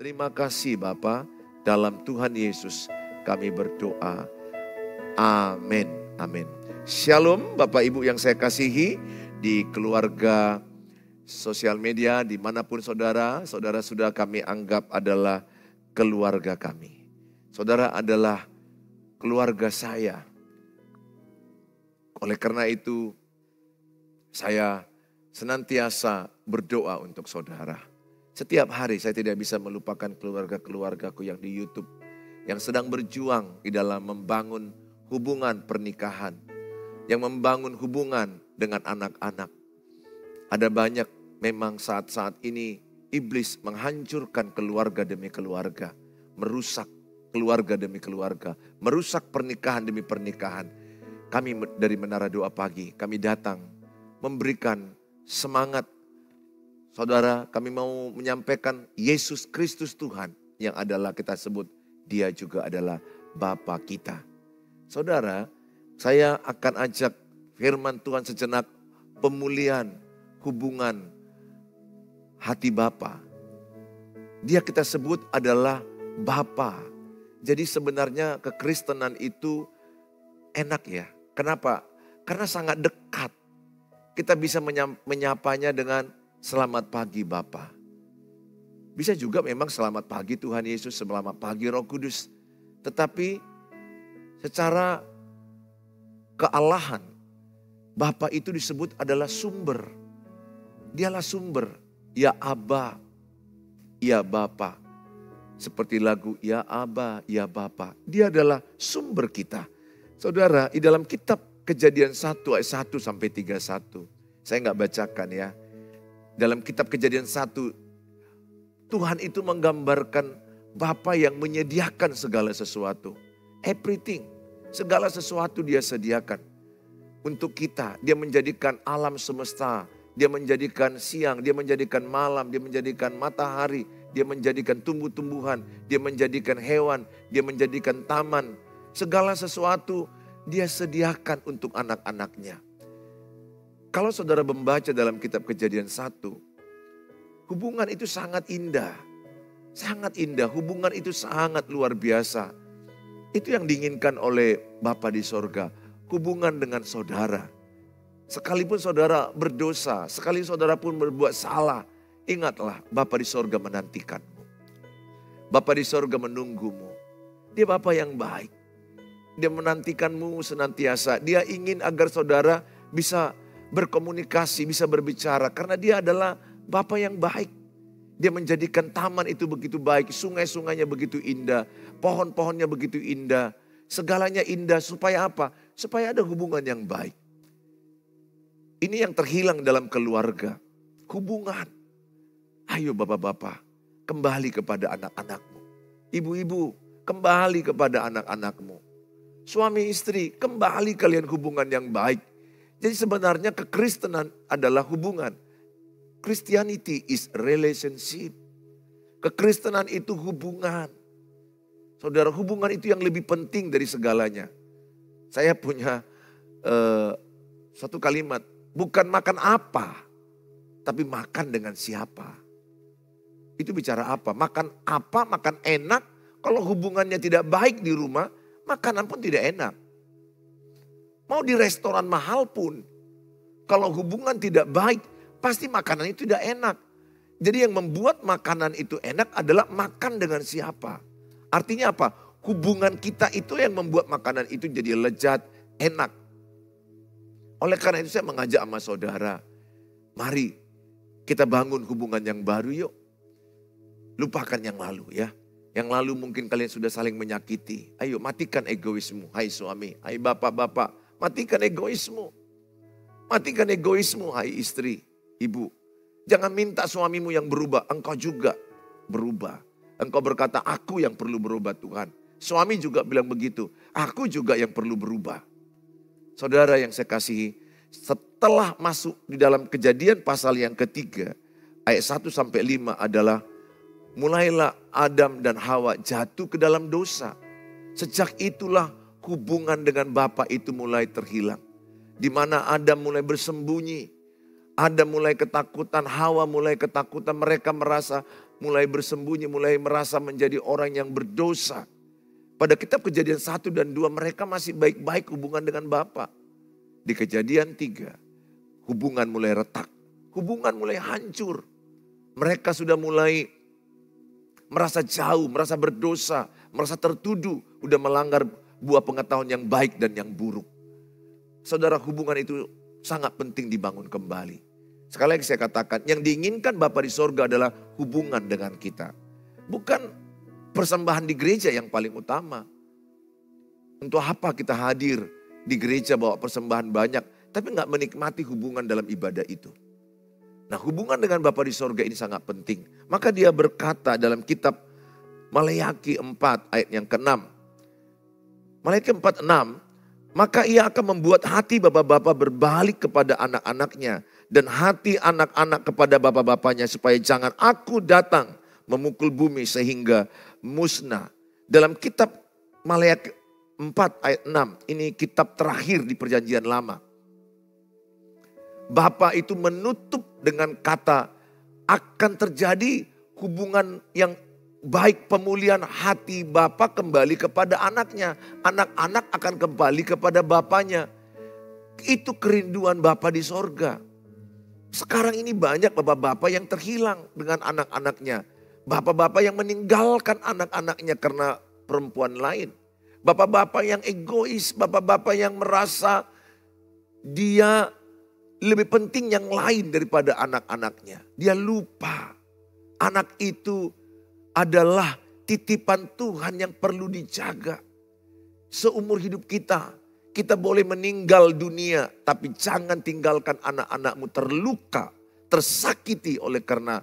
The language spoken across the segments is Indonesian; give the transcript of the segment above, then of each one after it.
Terima kasih Bapa, dalam Tuhan Yesus kami berdoa. Amin. Amin. Shalom Bapak Ibu yang saya kasihi di keluarga sosial media di mana pun saudara, saudara sudah kami anggap adalah keluarga kami. Saudara adalah keluarga saya. Oleh karena itu saya senantiasa berdoa untuk saudara. Setiap hari saya tidak bisa melupakan keluarga-keluargaku yang di YouTube. Yang sedang berjuang di dalam membangun hubungan pernikahan. Yang membangun hubungan dengan anak-anak. Ada banyak memang saat-saat ini iblis menghancurkan keluarga demi keluarga. Merusak keluarga demi keluarga. Merusak pernikahan demi pernikahan. Kami dari Menara Doa Pagi, kami datang memberikan semangat Saudara, kami mau menyampaikan Yesus Kristus Tuhan yang adalah kita sebut dia juga adalah Bapa kita. Saudara, saya akan ajak firman Tuhan sejenak pemulihan hubungan hati Bapa. Dia kita sebut adalah Bapa. Jadi sebenarnya kekristenan itu enak ya. Kenapa? Karena sangat dekat. Kita bisa menyapanya dengan Selamat pagi Bapa. Bisa juga memang selamat pagi Tuhan Yesus, selamat pagi Roh Kudus. Tetapi secara kealahan, Bapa itu disebut adalah sumber. Dialah sumber. Ya Aba, ya Bapa. Seperti lagu Ya Aba, Ya Bapa. Dia adalah sumber kita. Saudara, di dalam kitab kejadian 1 ayat 1 sampai 31. Saya nggak bacakan ya. Dalam kitab kejadian satu, Tuhan itu menggambarkan Bapa yang menyediakan segala sesuatu. Everything, segala sesuatu dia sediakan. Untuk kita, dia menjadikan alam semesta, dia menjadikan siang, dia menjadikan malam, dia menjadikan matahari, dia menjadikan tumbuh-tumbuhan, dia menjadikan hewan, dia menjadikan taman. Segala sesuatu dia sediakan untuk anak-anaknya. Kalau saudara membaca dalam kitab kejadian satu, hubungan itu sangat indah. Sangat indah, hubungan itu sangat luar biasa. Itu yang diinginkan oleh Bapa di sorga. Hubungan dengan saudara. Sekalipun saudara berdosa, sekali saudara pun berbuat salah. Ingatlah Bapa di sorga menantikanmu. Bapa di sorga menunggumu. Dia Bapa yang baik. Dia menantikanmu senantiasa. Dia ingin agar saudara bisa berkomunikasi, bisa berbicara. Karena dia adalah Bapak yang baik. Dia menjadikan taman itu begitu baik, sungai-sungainya begitu indah, pohon-pohonnya begitu indah. Segalanya indah supaya apa? Supaya ada hubungan yang baik. Ini yang terhilang dalam keluarga. Hubungan. Ayo bapak-bapak, kembali kepada anak-anakmu. Ibu-ibu, kembali kepada anak-anakmu. Suami istri, kembali kalian hubungan yang baik jadi sebenarnya kekristenan adalah hubungan. Christianity is relationship. Kekristenan itu hubungan. Saudara, hubungan itu yang lebih penting dari segalanya. Saya punya uh, satu kalimat, bukan makan apa, tapi makan dengan siapa. Itu bicara apa? Makan apa, makan enak. Kalau hubungannya tidak baik di rumah, makanan pun tidak enak. Mau di restoran mahal pun. Kalau hubungan tidak baik, pasti makanan itu tidak enak. Jadi yang membuat makanan itu enak adalah makan dengan siapa. Artinya apa? Hubungan kita itu yang membuat makanan itu jadi lezat, enak. Oleh karena itu saya mengajak sama saudara, mari kita bangun hubungan yang baru yuk. Lupakan yang lalu ya. Yang lalu mungkin kalian sudah saling menyakiti. Ayo matikan egoismu. Hai suami, hai bapak-bapak. Matikan egoismu. Matikan egoismu, hai istri, ibu. Jangan minta suamimu yang berubah, engkau juga berubah. Engkau berkata, aku yang perlu berubah Tuhan. Suami juga bilang begitu, aku juga yang perlu berubah. Saudara yang saya kasihi, setelah masuk di dalam kejadian pasal yang ketiga, ayat 1 sampai 5 adalah mulailah Adam dan Hawa jatuh ke dalam dosa. Sejak itulah hubungan dengan Bapa itu mulai terhilang. Di mana Adam mulai bersembunyi. Adam mulai ketakutan, Hawa mulai ketakutan. Mereka merasa mulai bersembunyi, mulai merasa menjadi orang yang berdosa. Pada kitab kejadian satu dan dua mereka masih baik-baik hubungan dengan Bapak. Di kejadian tiga, hubungan mulai retak, hubungan mulai hancur. Mereka sudah mulai merasa jauh, merasa berdosa, merasa tertuduh, udah melanggar buah pengetahuan yang baik dan yang buruk. Saudara hubungan itu sangat penting dibangun kembali. Sekali lagi saya katakan, yang diinginkan Bapak di sorga adalah hubungan dengan kita. Bukan persembahan di gereja yang paling utama. Untuk apa kita hadir di gereja bawa persembahan banyak, tapi nggak menikmati hubungan dalam ibadah itu. Nah hubungan dengan Bapa di sorga ini sangat penting. Maka dia berkata dalam kitab Malayaki 4 ayat yang ke-6. Malayaki 4, 6. Maka ia akan membuat hati bapak-bapak berbalik kepada anak-anaknya. Dan hati anak-anak kepada bapak-bapaknya supaya jangan aku datang memukul bumi sehingga musnah. Dalam kitab Malayaki 4 ayat 6. Ini kitab terakhir di perjanjian lama. Bapak itu menutup dengan kata akan terjadi hubungan yang baik pemulihan hati Bapak kembali kepada anaknya. Anak-anak akan kembali kepada Bapaknya. Itu kerinduan Bapak di sorga. Sekarang ini banyak bapak-bapak yang terhilang dengan anak-anaknya. Bapak-bapak yang meninggalkan anak-anaknya karena perempuan lain. Bapak-bapak yang egois, bapak-bapak yang merasa dia lebih penting yang lain daripada anak-anaknya. Dia lupa anak itu adalah titipan Tuhan yang perlu dijaga. Seumur hidup kita, kita boleh meninggal dunia, tapi jangan tinggalkan anak-anakmu terluka, tersakiti oleh karena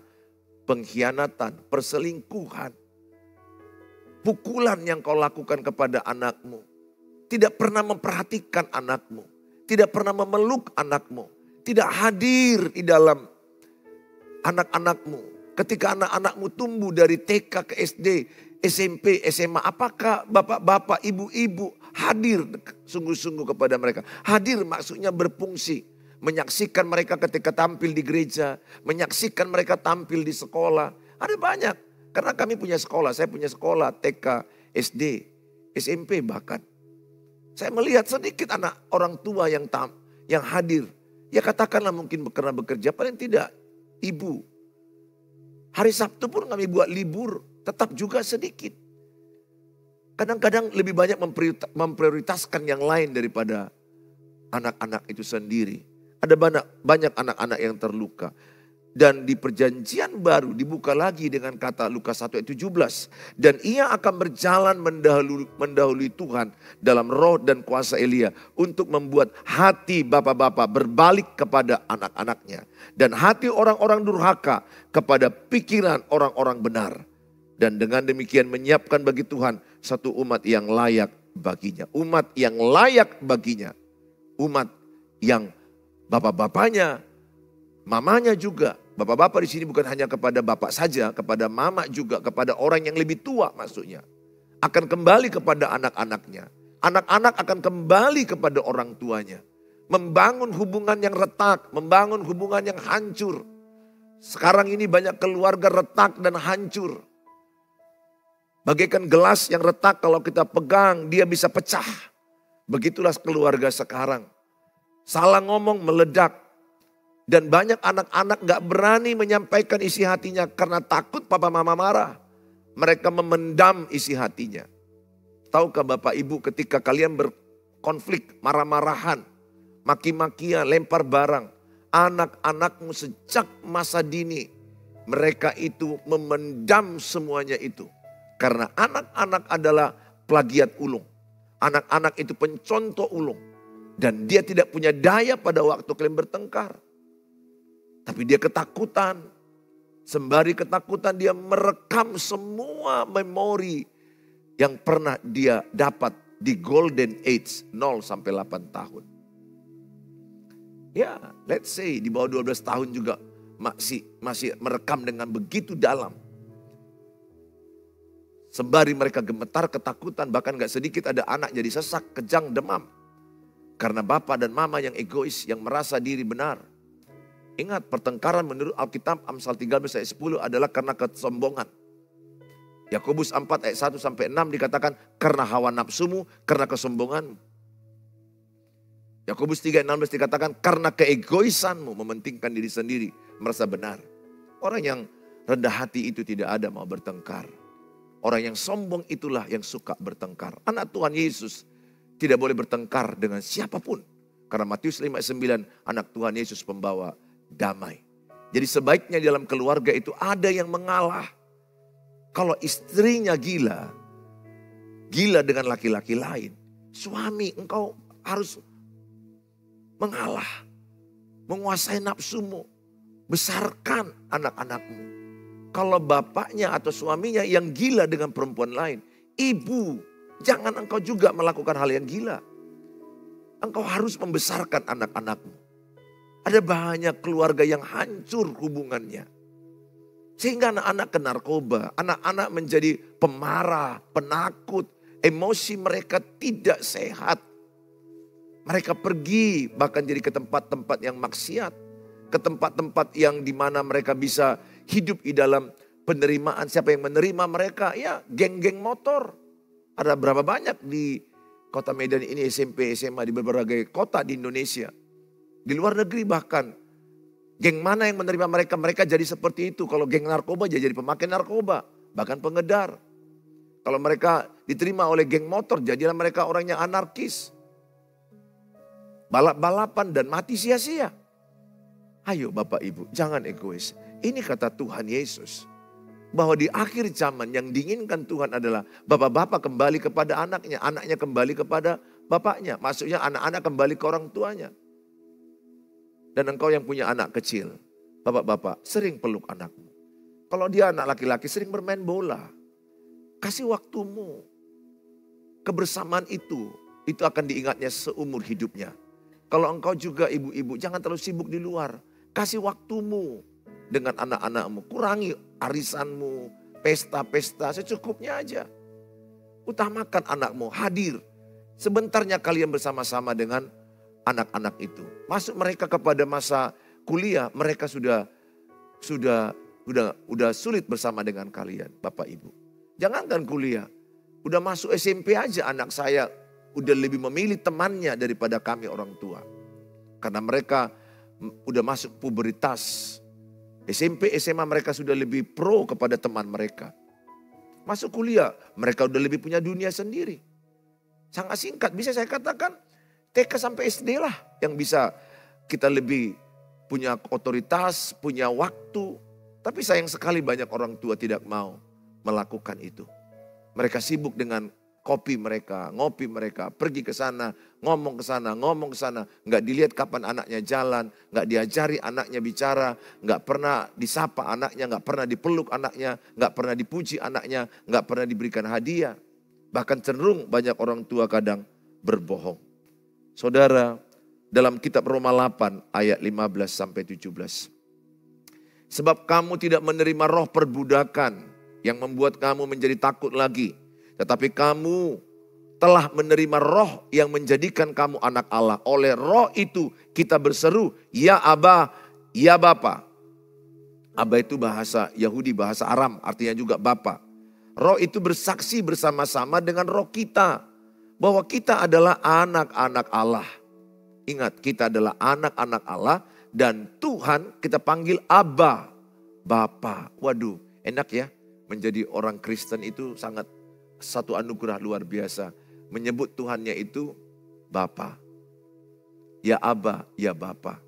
pengkhianatan, perselingkuhan, pukulan yang kau lakukan kepada anakmu. Tidak pernah memperhatikan anakmu, tidak pernah memeluk anakmu, tidak hadir di dalam anak-anakmu. Ketika anak-anakmu tumbuh dari TK ke SD, SMP, SMA, apakah bapak-bapak, ibu-ibu hadir sungguh-sungguh kepada mereka? Hadir maksudnya berfungsi, menyaksikan mereka ketika tampil di gereja, menyaksikan mereka tampil di sekolah. Ada banyak, karena kami punya sekolah, saya punya sekolah TK, SD, SMP bahkan. Saya melihat sedikit anak orang tua yang tam, yang hadir Ya katakanlah mungkin karena bekerja, paling tidak ibu. Hari Sabtu pun kami buat libur, tetap juga sedikit. Kadang-kadang lebih banyak memprioritaskan yang lain daripada anak-anak itu sendiri. Ada banyak anak-anak yang terluka. Dan di perjanjian baru dibuka lagi dengan kata Lukas 1 ayat 17. Dan ia akan berjalan mendahului, mendahului Tuhan dalam roh dan kuasa Elia. Untuk membuat hati bapak-bapak berbalik kepada anak-anaknya. Dan hati orang-orang durhaka kepada pikiran orang-orang benar. Dan dengan demikian menyiapkan bagi Tuhan satu umat yang layak baginya. Umat yang layak baginya. Umat yang bapak-bapaknya, mamanya juga Bapak-bapak di sini bukan hanya kepada bapak saja, kepada mama juga, kepada orang yang lebih tua maksudnya. Akan kembali kepada anak-anaknya. Anak-anak akan kembali kepada orang tuanya. Membangun hubungan yang retak, membangun hubungan yang hancur. Sekarang ini banyak keluarga retak dan hancur. Bagaikan gelas yang retak kalau kita pegang dia bisa pecah. Begitulah keluarga sekarang. Salah ngomong meledak, dan banyak anak-anak gak berani menyampaikan isi hatinya karena takut papa mama marah. Mereka memendam isi hatinya. Tahukah bapak ibu ketika kalian berkonflik, marah-marahan, maki-makian, lempar barang. Anak-anakmu sejak masa dini mereka itu memendam semuanya itu. Karena anak-anak adalah plagiat ulung. Anak-anak itu pencontoh ulung. Dan dia tidak punya daya pada waktu kalian bertengkar. Tapi dia ketakutan. Sembari ketakutan dia merekam semua memori yang pernah dia dapat di golden age 0 sampai 8 tahun. Ya, let's say di bawah 12 tahun juga masih masih merekam dengan begitu dalam. Sembari mereka gemetar ketakutan, bahkan gak sedikit ada anak jadi sesak, kejang, demam. Karena bapak dan mama yang egois, yang merasa diri benar. Ingat pertengkaran menurut Alkitab Amsal 13 ayat 10 adalah karena kesombongan. Yakobus 4 ayat 1 sampai 6 dikatakan karena hawa nafsumu, karena kesombonganmu. Yakobus 3 ayat 16 dikatakan karena keegoisanmu mementingkan diri sendiri, merasa benar. Orang yang rendah hati itu tidak ada mau bertengkar. Orang yang sombong itulah yang suka bertengkar. Anak Tuhan Yesus tidak boleh bertengkar dengan siapa pun. Karena Matius 5 ayat 9 anak Tuhan Yesus pembawa damai. Jadi sebaiknya dalam keluarga itu ada yang mengalah. Kalau istrinya gila, gila dengan laki-laki lain, suami engkau harus mengalah, menguasai nafsumu, besarkan anak-anakmu. Kalau bapaknya atau suaminya yang gila dengan perempuan lain, ibu, jangan engkau juga melakukan hal yang gila. Engkau harus membesarkan anak-anakmu. Ada banyak keluarga yang hancur hubungannya. Sehingga anak-anak ke narkoba, anak-anak menjadi pemarah, penakut, emosi mereka tidak sehat. Mereka pergi bahkan jadi ke tempat-tempat yang maksiat. Ke tempat-tempat yang di mana mereka bisa hidup di dalam penerimaan. Siapa yang menerima mereka? Ya geng-geng motor. Ada berapa banyak di kota Medan ini SMP, SMA di berbagai kota di Indonesia. Di luar negeri bahkan. Geng mana yang menerima mereka? Mereka jadi seperti itu. Kalau geng narkoba jadi pemakai narkoba. Bahkan pengedar. Kalau mereka diterima oleh geng motor, jadilah mereka orang yang anarkis. Balap-balapan dan mati sia-sia. Ayo Bapak Ibu, jangan egois. Ini kata Tuhan Yesus. Bahwa di akhir zaman yang diinginkan Tuhan adalah bapak-bapak kembali kepada anaknya. Anaknya kembali kepada bapaknya. Maksudnya anak-anak kembali ke orang tuanya. Dan engkau yang punya anak kecil, bapak-bapak sering peluk anakmu. Kalau dia anak laki-laki sering bermain bola. Kasih waktumu. Kebersamaan itu, itu akan diingatnya seumur hidupnya. Kalau engkau juga ibu-ibu, jangan terlalu sibuk di luar. Kasih waktumu dengan anak-anakmu. Kurangi arisanmu, pesta-pesta secukupnya aja. Utamakan anakmu, hadir. Sebentarnya kalian bersama-sama dengan anak-anak itu. Masuk mereka kepada masa kuliah, mereka sudah sudah sudah udah sulit bersama dengan kalian, Bapak Ibu. Jangankan kuliah, udah masuk SMP aja anak saya udah lebih memilih temannya daripada kami orang tua. Karena mereka udah masuk pubertas. SMP, SMA mereka sudah lebih pro kepada teman mereka. Masuk kuliah, mereka udah lebih punya dunia sendiri. Sangat singkat, bisa saya katakan TK sampai SD lah yang bisa kita lebih punya otoritas, punya waktu. Tapi sayang sekali banyak orang tua tidak mau melakukan itu. Mereka sibuk dengan kopi mereka, ngopi mereka, pergi ke sana, ngomong ke sana, ngomong ke sana, nggak dilihat kapan anaknya jalan, nggak diajari anaknya bicara, nggak pernah disapa anaknya, nggak pernah dipeluk anaknya, nggak pernah dipuji anaknya, nggak pernah diberikan hadiah. Bahkan cenderung banyak orang tua kadang berbohong. Saudara, dalam kitab Roma 8 ayat 15 sampai 17. Sebab kamu tidak menerima roh perbudakan yang membuat kamu menjadi takut lagi. Tetapi kamu telah menerima roh yang menjadikan kamu anak Allah. Oleh roh itu kita berseru, ya Aba, ya Bapa. Aba itu bahasa Yahudi, bahasa Aram, artinya juga Bapa. Roh itu bersaksi bersama-sama dengan roh kita bahwa kita adalah anak-anak Allah. Ingat, kita adalah anak-anak Allah dan Tuhan kita panggil Abba, Bapa. Waduh, enak ya menjadi orang Kristen itu sangat satu anugerah luar biasa. Menyebut Tuhannya itu Bapa. Ya Abba, ya Bapa.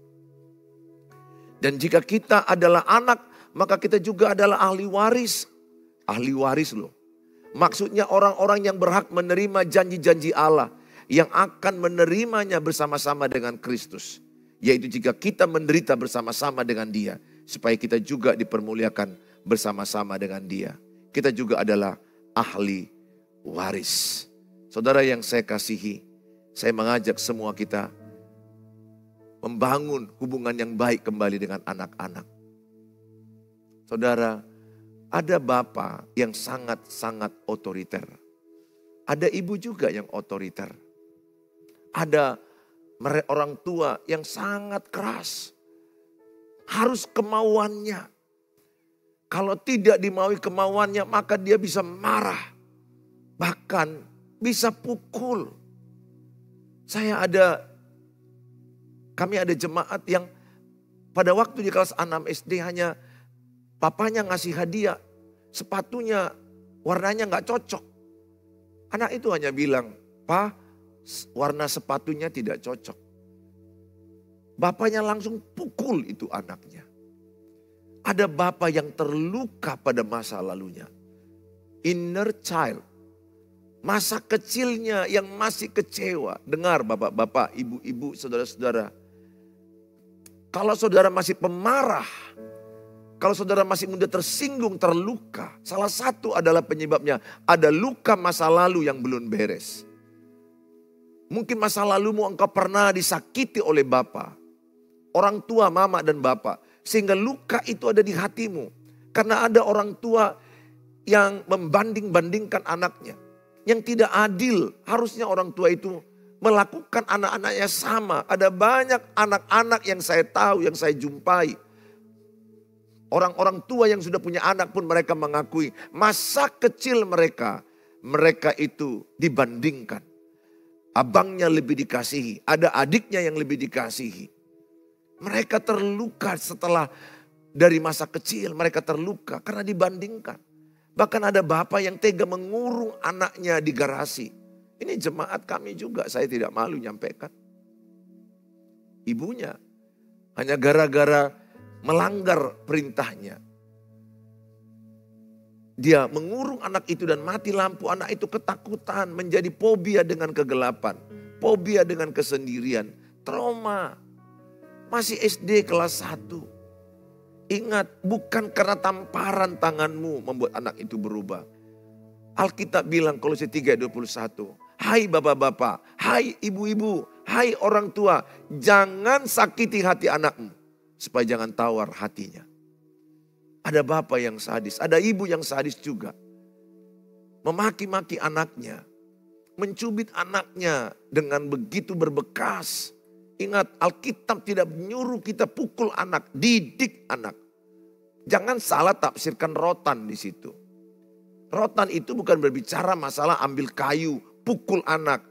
Dan jika kita adalah anak, maka kita juga adalah ahli waris. Ahli waris loh. Maksudnya orang-orang yang berhak menerima janji-janji Allah. Yang akan menerimanya bersama-sama dengan Kristus. Yaitu jika kita menderita bersama-sama dengan dia. Supaya kita juga dipermuliakan bersama-sama dengan dia. Kita juga adalah ahli waris. Saudara yang saya kasihi, saya mengajak semua kita membangun hubungan yang baik kembali dengan anak-anak. Saudara, ada bapak yang sangat-sangat otoriter. Ada ibu juga yang otoriter. Ada orang tua yang sangat keras. harus kemauannya. Kalau tidak dimaui kemauannya, maka dia bisa marah. Bahkan bisa pukul. Saya ada, kami ada jemaat yang pada waktu di kelas 6 SD hanya papanya ngasih hadiah. Sepatunya warnanya nggak cocok. Anak itu hanya bilang, Pak warna sepatunya tidak cocok. Bapaknya langsung pukul itu anaknya. Ada bapak yang terluka pada masa lalunya. Inner child. Masa kecilnya yang masih kecewa. Dengar bapak-bapak, ibu-ibu, saudara-saudara. Kalau saudara masih pemarah, kalau saudara masih muda tersinggung, terluka, salah satu adalah penyebabnya ada luka masa lalu yang belum beres. Mungkin masa lalumu engkau pernah disakiti oleh bapak, orang tua, mama dan bapak. Sehingga luka itu ada di hatimu. Karena ada orang tua yang membanding-bandingkan anaknya. Yang tidak adil. Harusnya orang tua itu melakukan anak-anaknya sama. Ada banyak anak-anak yang saya tahu, yang saya jumpai. Orang-orang tua yang sudah punya anak pun mereka mengakui masa kecil mereka, mereka itu dibandingkan. Abangnya lebih dikasihi, ada adiknya yang lebih dikasihi. Mereka terluka setelah dari masa kecil mereka terluka karena dibandingkan. Bahkan ada bapak yang tega mengurung anaknya di garasi. Ini jemaat kami juga, saya tidak malu nyampaikan. Ibunya hanya gara-gara melanggar perintahnya. Dia mengurung anak itu dan mati lampu. Anak itu ketakutan, menjadi fobia dengan kegelapan. Fobia dengan kesendirian. Trauma. Masih SD kelas 1. Ingat, bukan karena tamparan tanganmu membuat anak itu berubah. Alkitab bilang Kolose 3:21, "Hai bapak-bapak, hai ibu-ibu, hai orang tua, jangan sakiti hati anakmu supaya jangan tawar hatinya." Ada bapak yang sadis, ada ibu yang sadis juga. Memaki-maki anaknya, mencubit anaknya dengan begitu berbekas. Ingat Alkitab tidak menyuruh kita pukul anak, didik anak. Jangan salah tafsirkan rotan di situ. Rotan itu bukan berbicara masalah ambil kayu, pukul anak.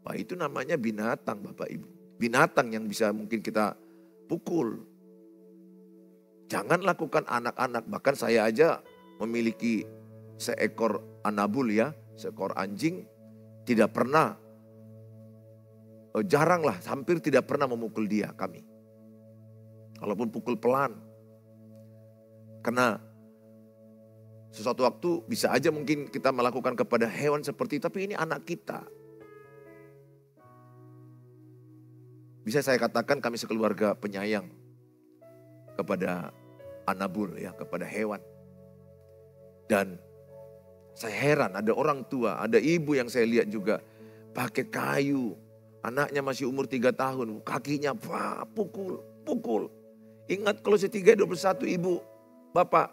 Wah itu namanya binatang Bapak Ibu. Binatang yang bisa mungkin kita pukul. Jangan lakukan anak-anak. Bahkan saya aja memiliki seekor anabul ya, seekor anjing. Tidak pernah Oh, jarang lah, hampir tidak pernah memukul dia kami. Kalaupun pukul pelan. Karena sesuatu waktu bisa aja mungkin kita melakukan kepada hewan seperti itu, tapi ini anak kita. Bisa saya katakan kami sekeluarga penyayang kepada anabul ya, kepada hewan. Dan saya heran ada orang tua, ada ibu yang saya lihat juga pakai kayu, Anaknya masih umur tiga tahun, kakinya wah, pukul, pukul. Ingat kalau saya tiga dua satu ibu, bapak,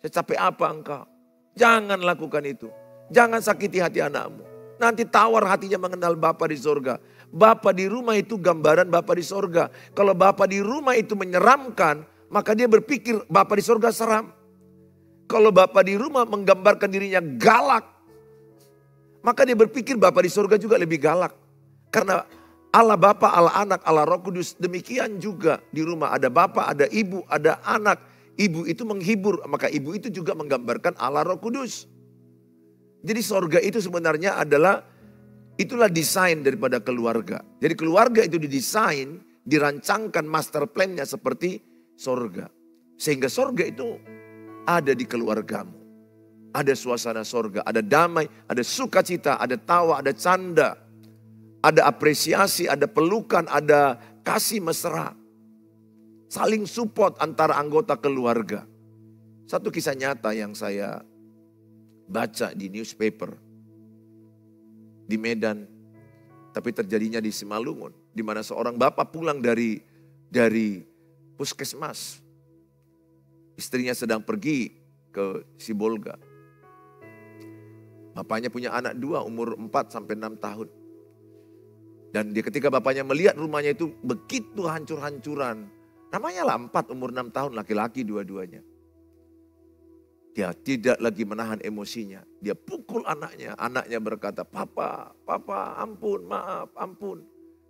saya capek apa engkau? Jangan lakukan itu. Jangan sakiti hati anakmu. Nanti tawar hatinya mengenal Bapak di sorga. Bapak di rumah itu gambaran Bapak di sorga. Kalau Bapak di rumah itu menyeramkan, maka dia berpikir Bapak di sorga seram. Kalau Bapak di rumah menggambarkan dirinya galak, maka dia berpikir Bapak di sorga juga lebih galak. Karena Allah Bapa, Allah Anak, Allah Roh Kudus. Demikian juga di rumah ada Bapa, ada Ibu, ada anak. Ibu itu menghibur, maka ibu itu juga menggambarkan Allah Roh Kudus. Jadi sorga itu sebenarnya adalah itulah desain daripada keluarga. Jadi keluarga itu didesain, dirancangkan master plan-nya seperti sorga. Sehingga sorga itu ada di keluargamu. Ada suasana sorga, ada damai, ada sukacita, ada tawa, ada canda ada apresiasi, ada pelukan, ada kasih mesra. Saling support antara anggota keluarga. Satu kisah nyata yang saya baca di newspaper. Di Medan, tapi terjadinya di Simalungun. Di mana seorang bapak pulang dari dari puskesmas. Istrinya sedang pergi ke Sibolga. Bapaknya punya anak dua umur 4 sampai 6 tahun. Dan dia ketika bapaknya melihat rumahnya itu begitu hancur-hancuran. Namanya lah empat umur enam tahun laki-laki dua-duanya. Dia tidak lagi menahan emosinya. Dia pukul anaknya. Anaknya berkata, papa, papa ampun, maaf, ampun.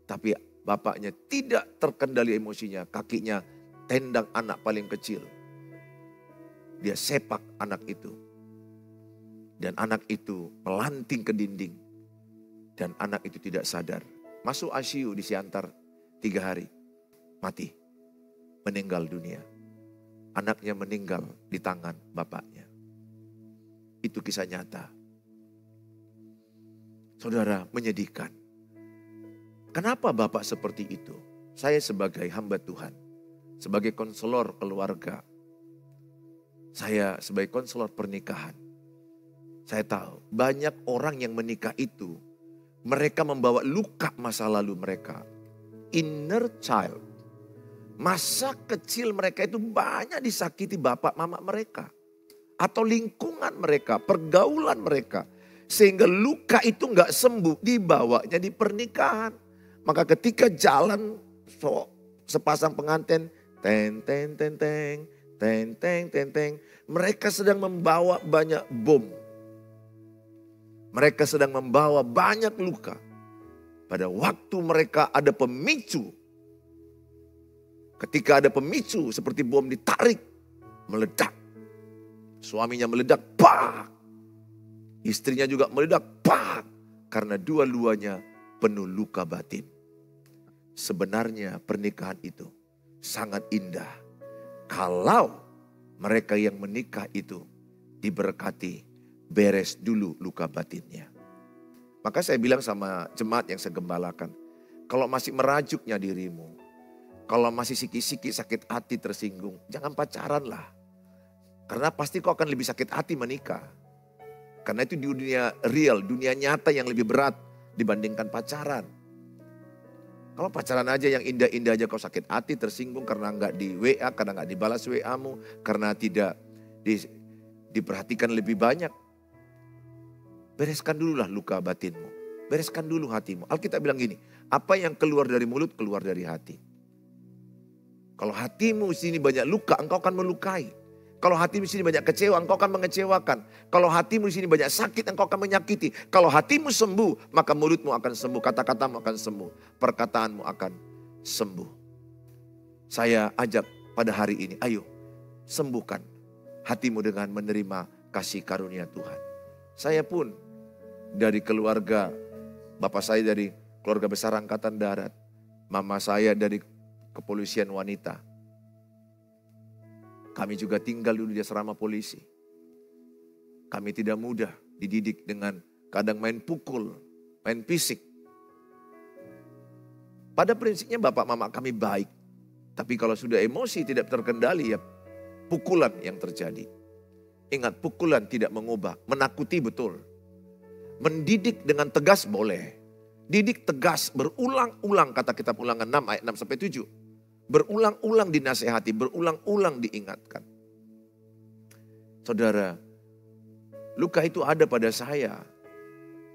Tapi bapaknya tidak terkendali emosinya. Kakinya tendang anak paling kecil. Dia sepak anak itu. Dan anak itu melanting ke dinding. Dan anak itu tidak sadar. Masuk ICU di Siantar tiga hari. Mati. Meninggal dunia anaknya meninggal di tangan bapaknya. Itu kisah nyata. Saudara, menyedihkan. Kenapa bapak seperti itu? Saya sebagai hamba Tuhan, sebagai konselor keluarga, saya sebagai konselor pernikahan, saya tahu banyak orang yang menikah itu, mereka membawa luka masa lalu mereka. Inner child Masa kecil mereka itu banyak disakiti bapak mama mereka. Atau lingkungan mereka, pergaulan mereka. Sehingga luka itu nggak sembuh, dibawanya di pernikahan. Maka ketika jalan so, sepasang pengantin, teng teng teng teng, teng teng teng teng, mereka sedang membawa banyak bom. Mereka sedang membawa banyak luka. Pada waktu mereka ada pemicu Ketika ada pemicu seperti bom ditarik, meledak. Suaminya meledak, pak. Istrinya juga meledak, pak. Karena dua-duanya penuh luka batin. Sebenarnya pernikahan itu sangat indah. Kalau mereka yang menikah itu diberkati, beres dulu luka batinnya. Maka saya bilang sama jemaat yang saya gembalakan, kalau masih merajuknya dirimu, kalau masih siki-siki sakit hati tersinggung, jangan pacaran lah. Karena pasti kau akan lebih sakit hati menikah. Karena itu di dunia real, dunia nyata yang lebih berat dibandingkan pacaran. Kalau pacaran aja yang indah-indah aja kau sakit hati, tersinggung karena nggak di WA, karena nggak dibalas WA-mu, karena tidak di, diperhatikan lebih banyak. Bereskan dulu lah luka batinmu. Bereskan dulu hatimu. Alkitab bilang gini, apa yang keluar dari mulut keluar dari hati. Kalau hatimu sini banyak luka, engkau akan melukai. Kalau hatimu sini banyak kecewa, engkau akan mengecewakan. Kalau hatimu sini banyak sakit, engkau akan menyakiti. Kalau hatimu sembuh, maka mulutmu akan sembuh, kata-katamu akan sembuh, perkataanmu akan sembuh. Saya ajak pada hari ini, ayo sembuhkan hatimu dengan menerima kasih karunia Tuhan. Saya pun dari keluarga, bapak saya dari keluarga besar angkatan darat, mama saya dari kepolisian wanita. Kami juga tinggal dulu di asrama polisi. Kami tidak mudah dididik dengan kadang main pukul, main fisik. Pada prinsipnya bapak mama kami baik. Tapi kalau sudah emosi tidak terkendali ya pukulan yang terjadi. Ingat pukulan tidak mengubah, menakuti betul. Mendidik dengan tegas boleh. Didik tegas berulang-ulang kata kitab ulangan 6 ayat 6 sampai 7 Berulang-ulang dinasehati, berulang-ulang diingatkan. Saudara, luka itu ada pada saya.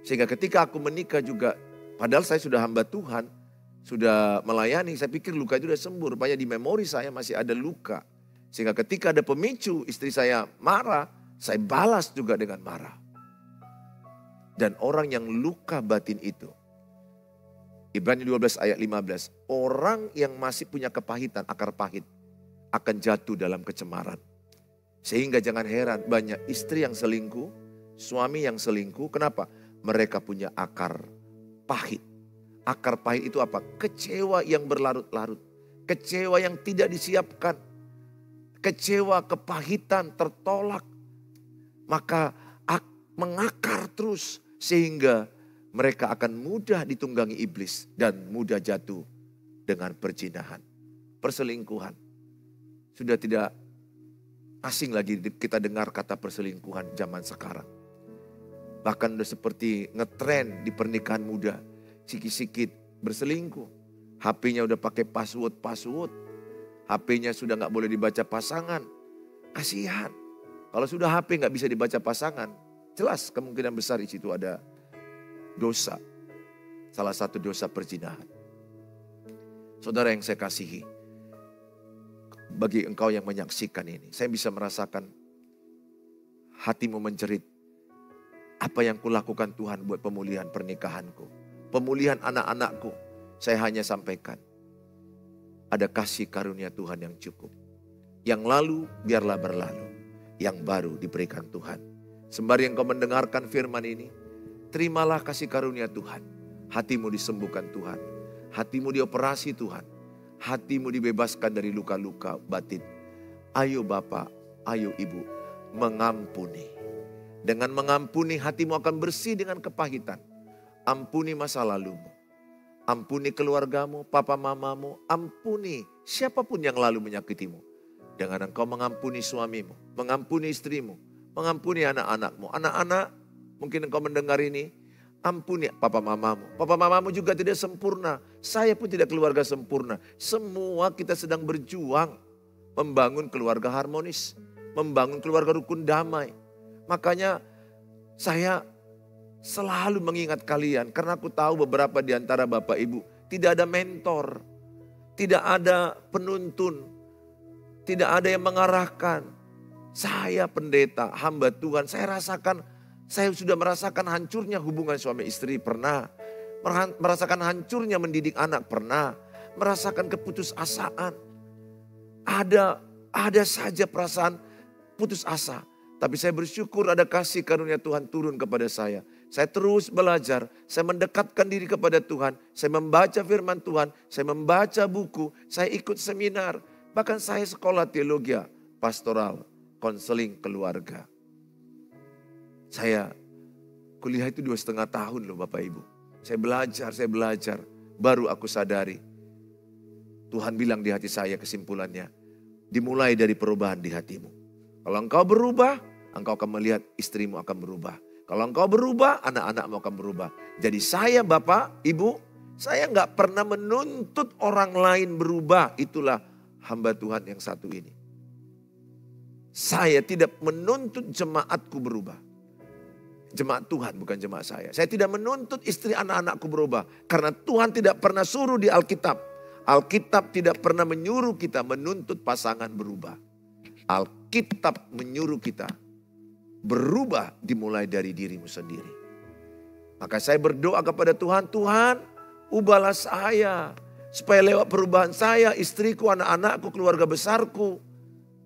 Sehingga ketika aku menikah juga, padahal saya sudah hamba Tuhan, sudah melayani, saya pikir luka itu sudah sembuh. Rupanya di memori saya masih ada luka. Sehingga ketika ada pemicu, istri saya marah, saya balas juga dengan marah. Dan orang yang luka batin itu, Ibrani 12 ayat 15. Orang yang masih punya kepahitan, akar pahit, akan jatuh dalam kecemaran. Sehingga jangan heran banyak istri yang selingkuh, suami yang selingkuh. Kenapa? Mereka punya akar pahit. Akar pahit itu apa? Kecewa yang berlarut-larut. Kecewa yang tidak disiapkan. Kecewa, kepahitan, tertolak. Maka mengakar terus sehingga mereka akan mudah ditunggangi iblis dan mudah jatuh dengan perjinahan, perselingkuhan. Sudah tidak asing lagi kita dengar kata perselingkuhan zaman sekarang. Bahkan sudah seperti ngetren di pernikahan muda, sikit-sikit berselingkuh. HP-nya udah pakai password-password. HP-nya sudah nggak boleh dibaca pasangan. Kasihan. Kalau sudah HP nggak bisa dibaca pasangan, jelas kemungkinan besar di situ ada dosa. Salah satu dosa perzinahan. Saudara yang saya kasihi, bagi engkau yang menyaksikan ini. Saya bisa merasakan hatimu menjerit. Apa yang kulakukan Tuhan buat pemulihan pernikahanku. Pemulihan anak-anakku. Saya hanya sampaikan. Ada kasih karunia Tuhan yang cukup. Yang lalu biarlah berlalu. Yang baru diberikan Tuhan. Sembari engkau mendengarkan firman ini. Terimalah kasih karunia Tuhan. Hatimu disembuhkan Tuhan. Hatimu dioperasi Tuhan. Hatimu dibebaskan dari luka-luka batin. Ayo Bapak, ayo Ibu mengampuni. Dengan mengampuni hatimu akan bersih dengan kepahitan. Ampuni masa lalumu. Ampuni keluargamu, papa mamamu, ampuni siapa pun yang lalu menyakitimu. Dengan engkau mengampuni suamimu, mengampuni istrimu, mengampuni anak-anakmu. Anak-anak, mungkin engkau mendengar ini, ampuni papa mamamu. Papa mamamu juga tidak sempurna. Saya pun tidak keluarga sempurna. Semua kita sedang berjuang membangun keluarga harmonis membangun keluarga rukun damai. Makanya saya selalu mengingat kalian karena aku tahu beberapa di antara Bapak Ibu tidak ada mentor, tidak ada penuntun, tidak ada yang mengarahkan. Saya pendeta, hamba Tuhan, saya rasakan, saya sudah merasakan hancurnya hubungan suami istri pernah. Merasakan hancurnya mendidik anak pernah. Merasakan keputusasaan. Ada ada saja perasaan putus asa. Tapi saya bersyukur ada kasih karunia Tuhan turun kepada saya. Saya terus belajar, saya mendekatkan diri kepada Tuhan, saya membaca firman Tuhan, saya membaca buku, saya ikut seminar. Bahkan saya sekolah teologi, pastoral, konseling keluarga. Saya kuliah itu dua setengah tahun loh Bapak Ibu. Saya belajar, saya belajar. Baru aku sadari. Tuhan bilang di hati saya kesimpulannya. Dimulai dari perubahan di hatimu. Kalau engkau berubah, engkau akan melihat istrimu akan berubah. Kalau engkau berubah, anak-anakmu akan berubah. Jadi saya Bapak, Ibu, saya nggak pernah menuntut orang lain berubah. Itulah hamba Tuhan yang satu ini. Saya tidak menuntut jemaatku berubah. Jemaat Tuhan bukan jemaat saya. Saya tidak menuntut istri anak-anakku berubah. Karena Tuhan tidak pernah suruh di Alkitab. Alkitab tidak pernah menyuruh kita menuntut pasangan berubah. Alkitab menyuruh kita berubah dimulai dari dirimu sendiri. Maka saya berdoa kepada Tuhan, Tuhan ubahlah saya. Supaya lewat perubahan saya, istriku, anak-anakku, keluarga besarku,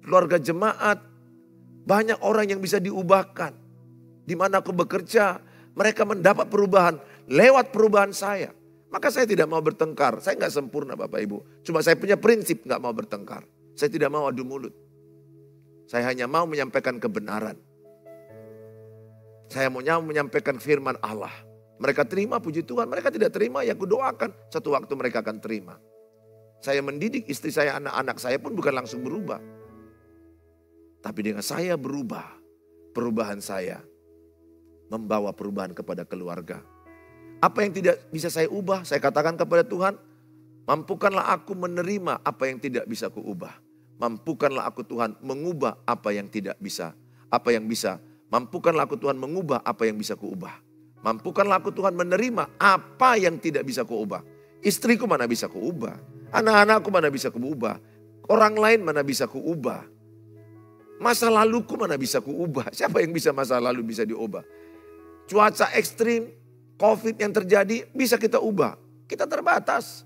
keluarga jemaat. Banyak orang yang bisa diubahkan. Di mana aku bekerja, mereka mendapat perubahan lewat perubahan saya. Maka saya tidak mau bertengkar. Saya nggak sempurna Bapak Ibu. Cuma saya punya prinsip nggak mau bertengkar. Saya tidak mau adu mulut. Saya hanya mau menyampaikan kebenaran. Saya mau menyampaikan firman Allah. Mereka terima puji Tuhan, mereka tidak terima ya aku doakan. Satu waktu mereka akan terima. Saya mendidik istri saya, anak-anak saya pun bukan langsung berubah. Tapi dengan saya berubah, perubahan saya membawa perubahan kepada keluarga. Apa yang tidak bisa saya ubah, saya katakan kepada Tuhan, mampukanlah aku menerima apa yang tidak bisa kuubah. Mampukanlah aku Tuhan mengubah apa yang tidak bisa. Apa yang bisa. Mampukanlah aku Tuhan mengubah apa yang bisa kuubah. Mampukanlah aku Tuhan menerima apa yang tidak bisa kuubah. Istriku mana bisa kuubah. Anak-anakku mana bisa kuubah. Orang lain mana bisa kuubah. Masa laluku mana bisa kuubah. Siapa yang bisa masa lalu bisa diubah. Cuaca ekstrim, covid yang terjadi bisa kita ubah. Kita terbatas.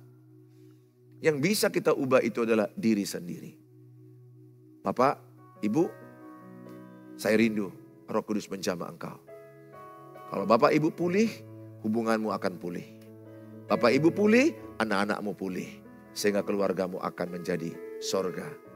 Yang bisa kita ubah itu adalah diri sendiri. Bapak, Ibu, saya rindu roh kudus menjamah engkau. Kalau Bapak Ibu pulih, hubunganmu akan pulih. Bapak Ibu pulih, anak-anakmu pulih. Sehingga keluargamu akan menjadi sorga